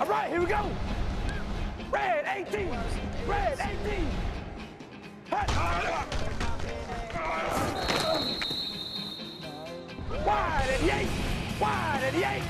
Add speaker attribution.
Speaker 1: All right, here we go. Red 18. Red 18. Wide at eight. Wide at the eight.